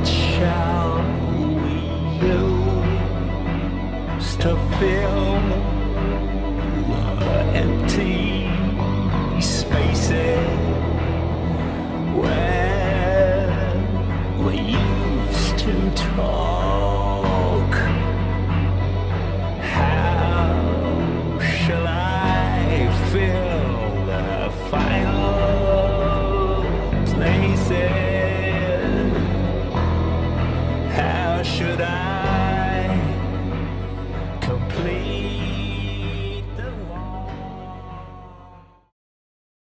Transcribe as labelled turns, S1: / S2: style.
S1: What shall we use to fill the empty spaces where we used to talk?